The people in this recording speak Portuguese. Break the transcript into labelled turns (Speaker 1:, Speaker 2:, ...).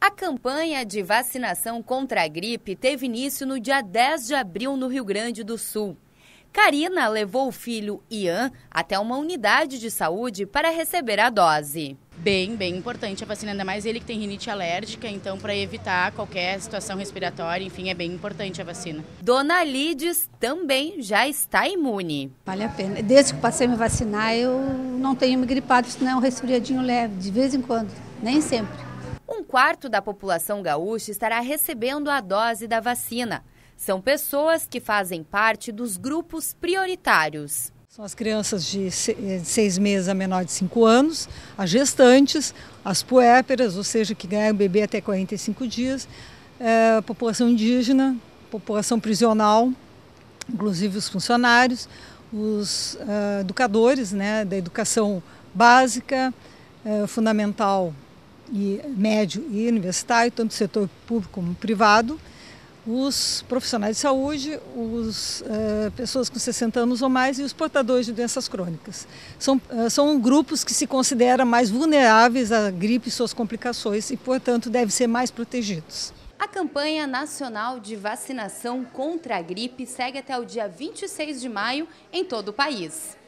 Speaker 1: A campanha de vacinação contra a gripe teve início no dia 10 de abril no Rio Grande do Sul. Karina levou o filho Ian até uma unidade de saúde para receber a dose.
Speaker 2: Bem, bem importante a vacina, ainda mais ele que tem rinite alérgica, então para evitar qualquer situação respiratória, enfim, é bem importante a vacina.
Speaker 1: Dona Lides também já está imune.
Speaker 3: Vale a pena. Desde que passei a me vacinar, eu não tenho me gripado, senão é um resfriadinho leve, de vez em quando, nem sempre.
Speaker 1: Um quarto da população gaúcha estará recebendo a dose da vacina. São pessoas que fazem parte dos grupos prioritários.
Speaker 4: São as crianças de seis meses a menor de cinco anos, as gestantes, as puérperas, ou seja, que ganham bebê até 45 dias, é, população indígena, população prisional, inclusive os funcionários, os uh, educadores né, da educação básica, uh, fundamental e médio e universitário, tanto setor público como privado, os profissionais de saúde, as uh, eh, pessoas com 60 anos ou mais e os portadores de doenças crônicas. São, uh, são grupos que se consideram mais vulneráveis à gripe e suas complicações e, portanto, devem ser mais protegidos.
Speaker 1: A campanha nacional de vacinação contra a gripe segue até o dia 26 de maio em todo o país.